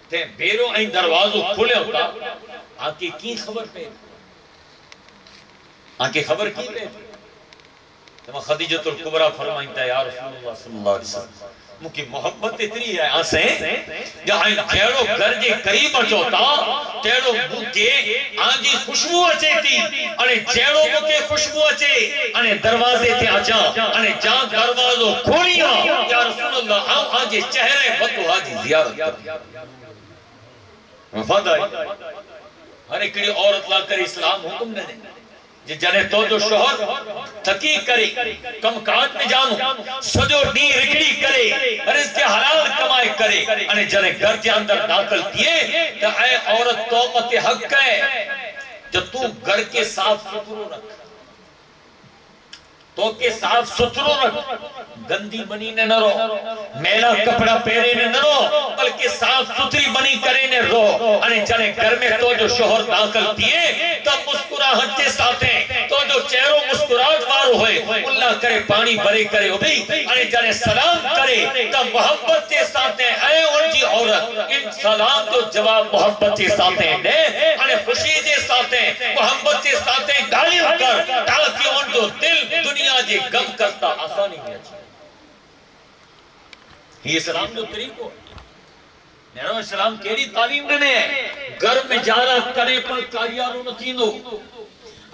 تے بیرو این دروازوں کھولے ہوتا آنکی کی خبر پہ؟ آنکی خبر کی پہ؟ تمہیں خدیجت القبرہ فرمائیتا یا رسول اللہ صلی اللہ علیہ وسلم مکی محبت اتنی ہے آسیں جہاں جیڑو گھر جے قریب اچھوتا تیڑو مکے آنجی خوشبو اچھے تھی انہیں جیڑو مکے خوشبو اچھے انہیں دروازے تھے آجا انہیں جان دروازو کھولیا یا رسول اللہ آؤ آنجی چہرے فتو آجی زیارت کر۔ وفادائی ہر ایکڑی عورت لا کر اسلام حکم دے دے۔ جی جنے تو جو شوہر تکی کرے کم کاٹ میں جانو سجو ڈی رکڑی کرے، رزق حلال کمائے کرے۔ انہیں جنے گھر کے اندر داخل دیے کہ اے عورت توقت حق ہے۔ جو تو گھر کے ساتھ سترو رکھ۔ تو کے صاف سترو رکھ، گندی بنی نے نہ رو، میلا کپڑا پیرے نے نہ رو، بلکہ صاف ستری بنی کرے نے رو۔ انہیں چلے گھر میں تو جو شوہر داخل دیے تب مسکراہٹ کے ساتھ ہیں۔ تو جو چہروں مسکراہٹ وار ہوئے، اللہ کرے پانی بھرے کرے ہو بھی۔ انہیں چلے سلام کرے تب محبت کے ساتھ ہیں۔ اے ان کی جی عورت، ان سلام تو جواب محبت کے ساتھ ہیں دے انہیں خوشی کے ساتھ ہیں، محبت کے ساتھ ہیں۔ گالی کر، تاکہ ان جو دل دنیا دنیا جے گم کرتا آسانی ہے۔ یہ اسلام جو طریقو نیرو اسلام کیری تعلیم دینے گھر میں جارہ کرے پر کاریاروں کاریارو نتیندو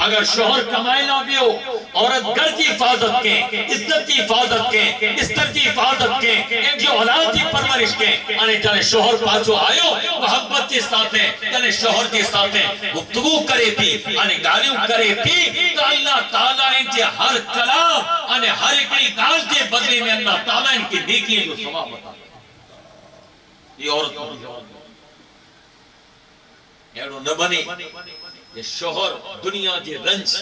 اگر شوہر کمائے نہ بھی ہو، عورت گھر کی حفاظت کے، عزت کی حفاظت کے استر کی حفاظت کے ان جو اولاد کی پرورش کے یعنی آنے جانے شوہر پاچو آئیو محبت کے ساتھ ہیں جانے شوہر کے ساتھ ہیں، گفتگو کرے تھی آنے یعنی گالیوں کرے تھی تو اللہ تعالیٰ ان کے ہر کلام آنے ہر ایک گال کے بدلے میں اللہ تعالیٰ ان کی دیکھیں جو سوا بتا یہ عورت یہ نہ بنی۔ یہ شوہر دنیا کے رنج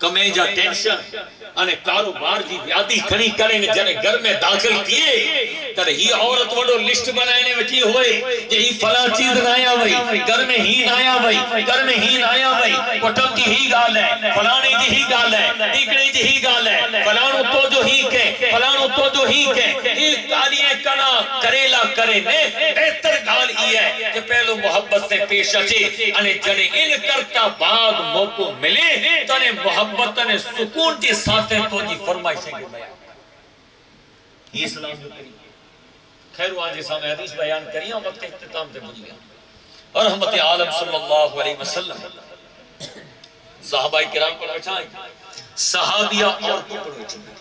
کمے جا ٹینشن انہیں کاروبار جی ویادی کھنی کریں جنہیں گھر میں داخل کیے تر ہی عورت وڈو لسٹ بنائنے وٹی ہوئے یہ فلا چیز نایا وئی گھر میں ہی نایا وئی گھر میں ہی نایا وئی پٹم کی ہی گال ہے، فلانے جی ہی گال ہے ٹکڑے جی ہی گال ہے فلانو تو جو ہی کے فلانو تو جو ہی کے ایک گالیاں کنا کریلا کرے نے، بہتر گال ہی ہے کہ پہلو محبت سے پیش اچے انہیں جنہیں ان کرتا بعد موقع ملے تو محبت محبت نے سکون کے ساتھ تو جی فرمائی سے گئے یہ اسلام جو کری خیر وہ آج سامنے حدیث بیان کری ہم وقت اختتام سے مجھ گیا اور رحمت عالم صلی اللہ علیہ وسلم، صحابہ کرام پر بچھائیں صحابیہ اور پکڑ بچھائیں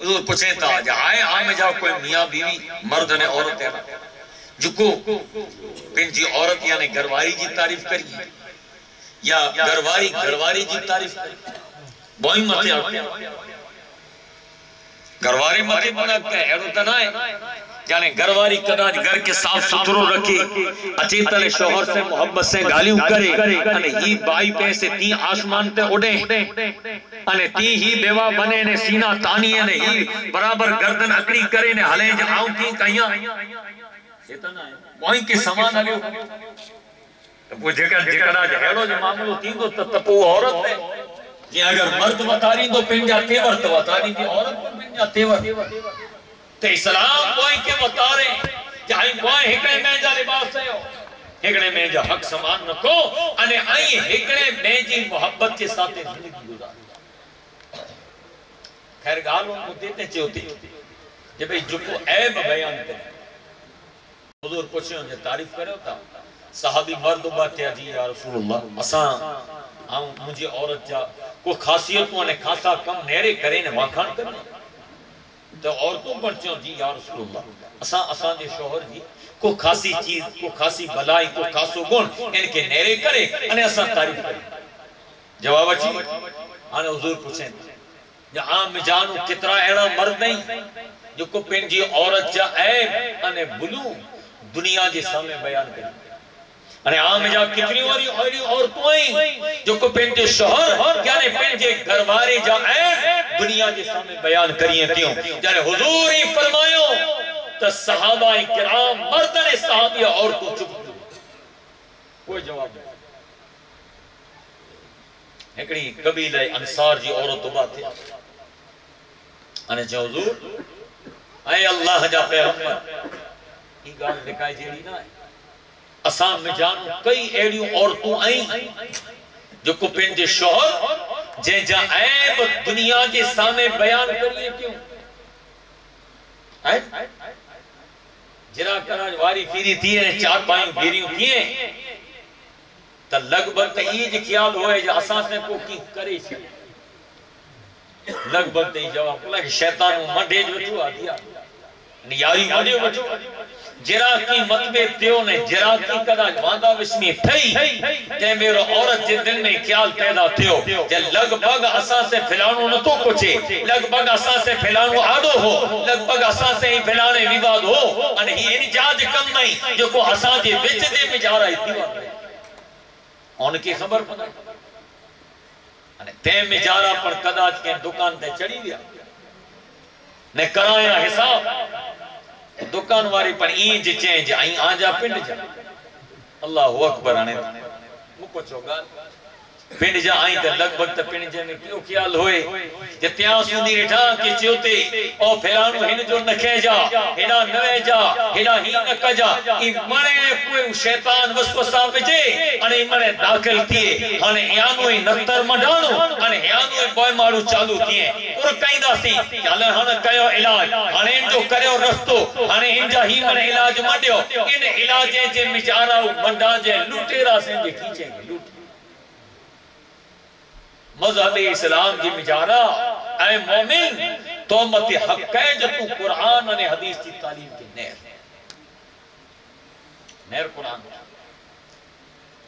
حضور پوچھیں تا جا آئے آئے میں جاؤ کوئی میاں بیوی، مرد نے عورت ہے جکو پن جی عورت یعنی گھرواری جی تعریف کری یا گرواری گرواری جی تعریف بوئی متے آتے گرواری متے بنا کہ ایرو تنائے یعنی گھرواری کدا گھر کے صاف ستھرو رکھے اچھی طرح شوہر سے محبت سے گالیوں کرے۔ یعنی ہی بائی پہ سے تی آسمان تے اڑے یعنی تی ہی بیوہ بنے نے سینہ تانی نے۔ ہی برابر گردن اکڑی کرے نے۔ ہلے جا کی کہیاں وہیں کے سامان آگے وہ جگہ جگہ جا ہیڑو جو جی، معاملو تین دو تپو عورت ہے۔ جی اگر مرد وطاری تو پنجا تیور، تو وطاری دی عورت تو پنجا تیور۔ تے اسلام کوئی کے بتارے چاہی کوئی ہکڑے میں جا لباس ہے۔ ہکڑے میں جا حق سمان نکو، انے آئی ہکڑے میں جی محبت کے ساتھ زندگی گزار۔ خیر گالوں کو دیتے چاہتے جب ای جکو عیب بیان کرے۔ حضور پوچھے ہوں جے تعریف کرے ہوتا۔ ہوں صحابی مرد بات ہے جی یا رسول اللہ۔ اساں آؤں مجھے عورت جا کو خاصیتوں نے خاصا کم نیرے کرے نے واکھان کرنے تو عورتوں پر چوں جی یا رسول اللہ۔ اساں اساں دے شوہر جی کو خاصی چیز کو خاصی بلائی کو خاصو گن ان کے نیرے کرے انہیں اساں تعریف کرے جواب اچھی؟ آنے حضور پوچھیں۔ یا عام جانو کترا ایڑا مرد نہیں، جو کو پنجی عورت جا عیب انہیں بلو دنیا جے سامنے بیان کرے انہیں عام جا کتنی واری اوری عورتوں ہیں جو کو پنجے شوہر یعنی پنجے گھروارے جا عیب دنیا کے سامنے بیان کریے کیوں؟ یعنی حضور ہی فرمایو تو صحابہ کرام مردن صحابی عورتوں چپ کوئی جواب نہیں۔ ایکڑی قبیل انصار جی عورتوں بات ہے۔ انہیں جو جی حضور، اے اللہ جا پیغمبر، یہ گال لکھائی جیڑی نہ ہے اسام میں جانو کئی ایڑیوں عورتوں آئیں جو کو پنجے شوہر جے جا عیب دنیا کے سامنے بیان کریے کیوں؟ جرا کراج واری فیری تھی ہے چار پائیں بیریوں کیے تا لگ بھگ تا یہ جو خیال ہوئے جو اساس نے کو کی کرے چھے لگ بھگ تا یہ جواب کلا کہ شیطان مڈے جو تو آ دیا نیاری مڈے جو جرا کی مطبع تیو نے، جرا کی کدا واندہ وشمی تھئی کہ میرا عورت جن دل میں خیال پیدا تیو کہ لگ بگ اساں سے پھلانو نہ تو کچھے لگ بگ اساں سے پھلانو آدو ہو لگ بگ اساں سے ہی پھلانے ویواد ہو، ان ہی انجاج کم نہیں، جو کو اساں جے وچ دے میں جا رہا ہے ان کی خبر پتا تے میں جا رہا پر کداج کے دکان تے چڑی دیا نے کرایا حساب۔ دکان واری پر این جی چینج آئیں آجا پنڈ جا اللہ اکبر آنے مکو چوگا پنڈ جا آئیں تے لگ بھگ تے پنڈ جا میں کیوں خیال ہوئے جے تیاں سندی رٹھا کے چوتے او پھلانو ہن جو نکھے جا ہنا نوے جا ہنا ہی نک جا ای منے کوئی شیطان وسوسہ وجے انے منے داخل کیے ہنے یانو ہی نتر مڈانو ہنے یانو ہی بوئے مارو چالو کیے اور کہیں دا سی چالے ہنے کہو علاج ہنے ان جو کریو رستو ہنے ان جا ہی منے علاج مڈیو ان علاجیں جے مچارا منڈا جے لوٹے راسیں جے کھیچیں گے لوٹے مذہب اسلام کی مجارہ اے مومن، تومت حق ہے جو تو قرآن نے حدیث کی تعلیم کی نیر۔ نیر قرآن۔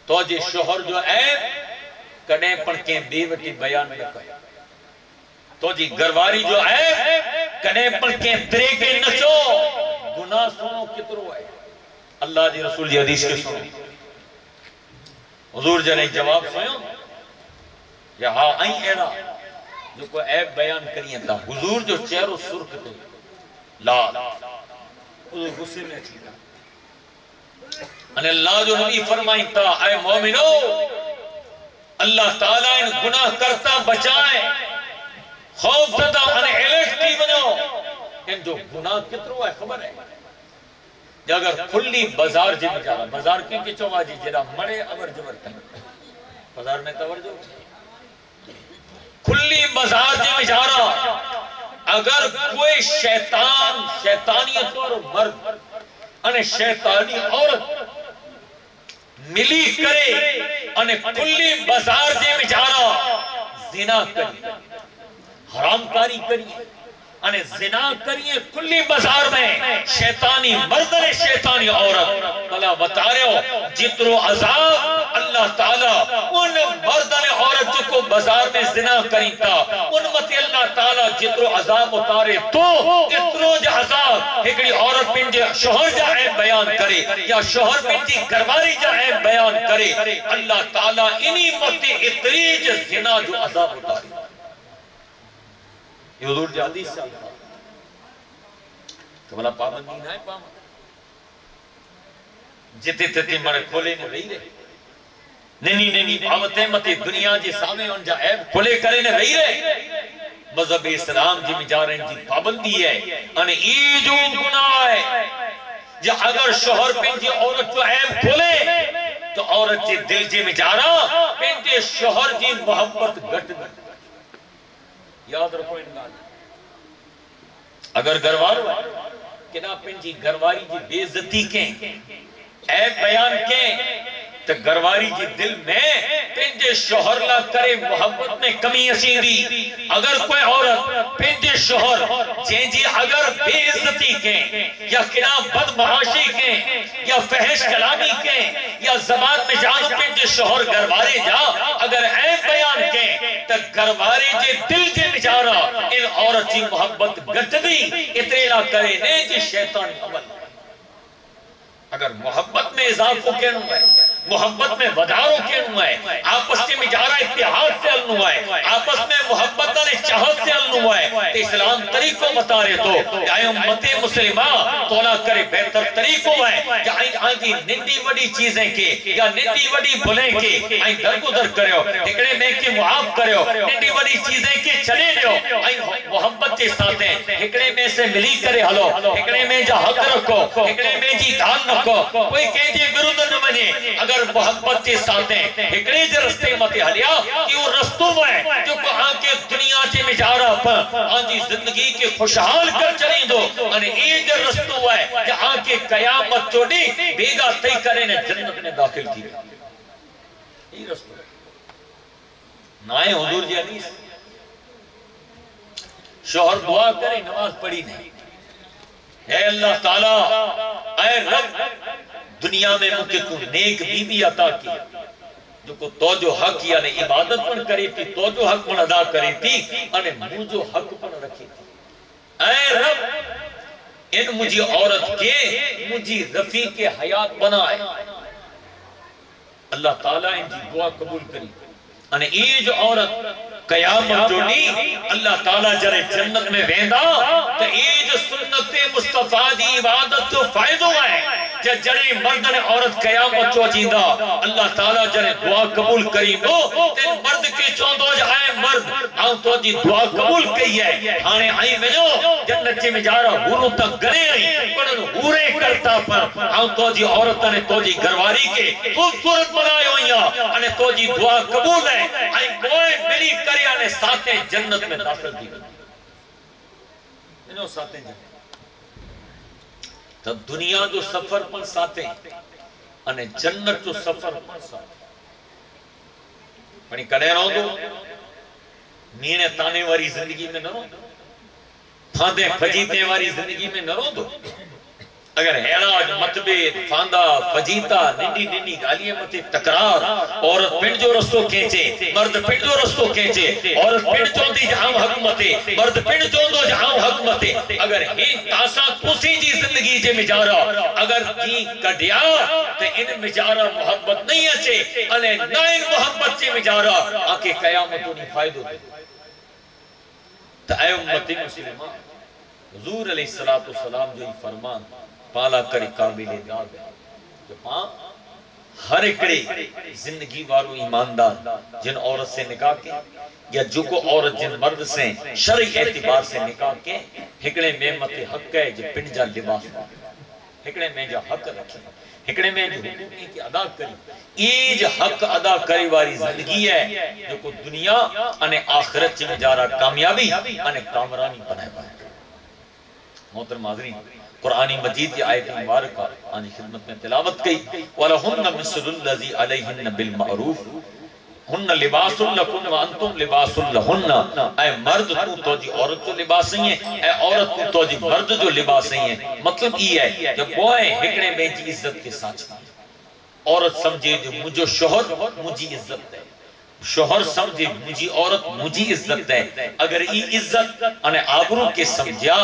تو جی شوہر جو ہے کڑیں پڑھ کے بیوٹی بیان میں کہا تو جی گرواری جو ہے کڑیں پڑھ کے درے کے نچو گناہ سنو کترو ہے۔ اللہ جی رسول جی حدیث کے سنو۔ حضور جنے جواب سنو یا ہاں آئیں ایڑا۔ جو کوئی عیب بیان کریں تا حضور جو چہرو سرخ دے۔ لال حضور غصے میں چھیتا ان اللہ جو نبی فرمائیں تا اے مومنو اللہ تعالیٰ ان گناہ کرتا بچائیں خوف زدہ ان الرٹ کی بنو ان جو گناہ کترو ہے خبر ہے۔ اگر کھلی بازار جی میں جارا بازار کی کی چوہا جی جرا مڑے عبر جبر کریں بازار میں توجہ۔ کھلی بازار دے میں جا اگر کوئی شیطان، شیطانیت اور مرد انہیں شیطانی عورت ملی کرے انہیں کھلی بازار دے میں جا زنا کری حرام کاری کری انہیں زنا کریے کلی بازار میں۔ شیطانی مردن شیطانی عورت۔ اللہ بتا رہے ہو جترو عذاب اللہ تعالیٰ ان مردن عورت جو کو بازار میں زنا کریں تا ان مت اللہ تعالیٰ جترو عذاب اتارے تو جترو جو عذاب ہکڑی عورت پن جے شوہر جا عیب بیان کرے یا شوہر پن جی گھرواری جا عیب بیان کرے۔ اللہ تعالیٰ انہی متی اتریج زنا جو عذاب اتاری یہ حضور جا حدیث سے آتا تو بلا پابندی نہ ہے پابند۔ جتے تتے مرے کھولے نے رہی رہے۔ ننی ننی باوتیں متی دنیا جی سامنے ان جا عیب کھولے کرے نے رہی رہے۔ مذہب اسلام جی میں جا رہے ہیں جی پابندی ہے۔ انہیں ای جو گناہ ہے، یا اگر شوہر پہ جی عورت جو عیب کھولے، تو عورت جی دل جی میں جا رہا۔ پہ جی شوہر جی محبت گھٹ گھٹ۔ یاد رکھو ان بات اگر گھروارو کہ نا پنجی جی گھرواری جی بے عزتی کے عیب بیان کے تو گرواری جی دل میں پنجے شوہر لا کرے محبت میں کمی اسی دی۔ اگر کوئی عورت پنجے شوہر جین جی اگر بے عزتی کے یا کنا بد معاشی کے یا فحش کلامی کے یا زبان میں جانو پنجے شوہر گروارے جا، اگر عیب بیان کے تو گروارے جی دل جی بچارا، ان عورت جی محبت گٹ دی اتنے لا کرے، نہیں جی شیطان عمل اگر محبت میں اضافہ کہنوں ہے؟ محبت میں وداروں کے کہنوں ہے آپس کے مجارہ اتحاد سے علنوں ہے آپس میں محبت نے چاہت سے علنوں ہے تو اسلام طریقوں بتا رہے تو کہ آئے امت مسلمہ، تولا کرے بہتر طریقوں ہے کہ آئیں آئیں جی نندی وڈی چیزیں کے، یا نندی وڈی بھلیں کے آئیں درگو در کرے ہو، ٹکڑے میں کے معاف کرے ہو، نندی وڈی چیزیں کے چلے لے ہو آئیں محبت کے ساتھ ہیں۔ ٹکڑے میں سے ملی کرے ہلو۔ ٹکڑے میں جا حق رکھو۔ ٹکڑے میں جی دان رکھو۔ کوئی کہہ جے گرود نہ بنے۔ اگر اگر محبت کے ساتھ ہیں، ہکڑے جے رستے مت ہلیا، کہ وہ رستوں میں جو کہاں کے دنیا چے میں جا رہا پا ہاں آن جی زندگی کے خوشحال کر چلیں دو انہیں یہ جے رستوں ہے کہ آن کے قیامت چوڑی بیگا تی کرے نے جنت میں داخل کی۔ یہ رستوں۔ نائے حضور جی حدیث۔ شوہر دعا کرے، نماز پڑھی نہیں۔ اے اللہ تعالیٰ، اے رب، دنیا میں مجھے کو نیک بی بی عطا کی جو کو تو جو حق یعنی عبادت پر کرے تھی تو جو حق پر ادا کرے تھی یعنی انہیں مجھو حق پر رکھے تھی۔ اے رب، ان مجھے عورت کے، مجھے رفیق حیات بنائے۔ اللہ تعالیٰ ان جی دعا قبول کری۔ انہیں یہ جو عورت قیامت جو نہیں، اللہ تعالیٰ جرے جنت میں ویندہ تو یہ جو سنت مصطفیٰ دی عبادت جو فائدہ ہے جب جرے مرد نے عورت قیامت جو جیندہ اللہ تعالیٰ جرے دعا قبول کری دو تین مرد کے چوندو جائے مرد آن تو جی دعا قبول کئی ہے۔ آنے آئی میں جو جنت جی میں جا رہا ہورو تک گنے آئی پڑھن ہورے کرتا پر۔ آن تو جی عورت نے تو جی گرواری کے خوبصورت بنائے ہوئی آنے تو جی دعا قبول ہے۔ آئی بوئے میری کری دریا نے ساتیں جنت میں داخل دی انہوں ساتیں جنت۔ تب دنیا جو سفر پر ساتیں انہیں جنت جو سفر پر ساتیں پڑی کڑے رہو دو مینے تانے واری زندگی میں نہ رو پھاندے پھجیتے واری زندگی میں نہ دو اگر حیراج مطبع فاندہ فجیتا ننڈی ننڈی گالیے مطے تقرار عورت پنڈ جو رستو کھینچے، مرد پنڈ جو رستو کھینچے، عورت پنڈ جو دی جہاں حکمتے مرد پنڈ جو دو جہاں حکمتے اگر ہی تاسا کسی جی زندگی جے مجارا، اگر کی کڑیا تو ان مجارا محبت نہیں اچھے انہیں نہ ان محبت جے مجارا آکے قیامتوں نے فائدو دے۔ تو اے امتی مسلمان، حضور علیہ السلام جو فرمان پالا کر قابل داد کہ ہر اکڑے زندگی وارو ایماندار، جن عورت سے نکاح کے یا جو کو عورت جن مرد سے شرعی اعتبار سے نکاح کے، ہکڑے میں مت حق ہے جو پنڈ جا لباس ہکڑے میں جو حق رکھے۔ ہکڑے میں جو حقوقی کی ادا کری۔ ایج حق ادا کری واری زندگی ہے جو کو دنیا انہیں آخرت چلے جارا کامیابی انہیں کامرانی بنائے بائے محترم حاضرین قرآن مجید کی آیت مبارکہ آنی خدمت میں تلاوت کی۔ وَلَهُنَّ مِثْلُ الَّذِي عَلَيْهِنَّ بِالْمَعْرُوفِ۔ ہن لباس لکن و انتم لباس لہن۔ اے مرد، تو تو جی عورت جو لباس ہی ہیں، اے عورت، تو تو جی مرد جو لباس ہی ہیں۔ مطلب یہ ہے کہ بوئے ہکڑے میں جی عزت کے ساتھ۔ عورت سمجھے جو مجھو شوہر، مجھے عزت ہے شوہر سمجھے، مجھے عورت، مجھے عزت ہے اگر ای عزت ان آبرو کے سمجھا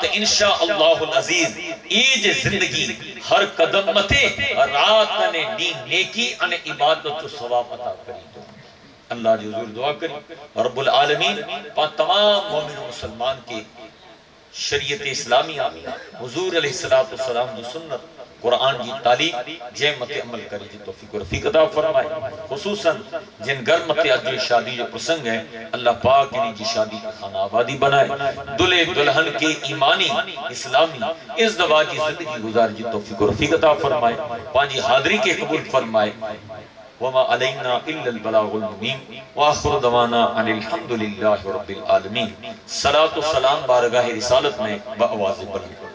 تو انشاءاللہ العزیز ایج زندگی ہر قدم متے، رات نے نین نیکی ان عبادت و ثواب عطا کری دو اللہ جو حضور دعا کری۔ رب العالمین، پا تمام مومن و مسلمان کے شریعت اسلامی آمین۔ حضور علیہ السلام جو سنت قرآن کی تعلیم جے مت عمل کری جی توفیق و رفیق عطا فرمائے۔ خصوصاً جن گھر مت اج شادی جو پرسنگ ہے اللہ پاک انہی کی شادی کا خانہ آبادی بنائے۔ دلے دلہن کے ایمانی، اسلامی، اس دوا کی زندگی گزار جی توفیق و رفیق عطا فرمائے۔ پانچی حاضری کے قبول فرمائے۔ وما علینا الا البلاغ المبین۔ واخر دوانا ان الحمدللہ رب العالمین۔ صلاة و سلام بارگاہ رسالت میں بآواز بلند۔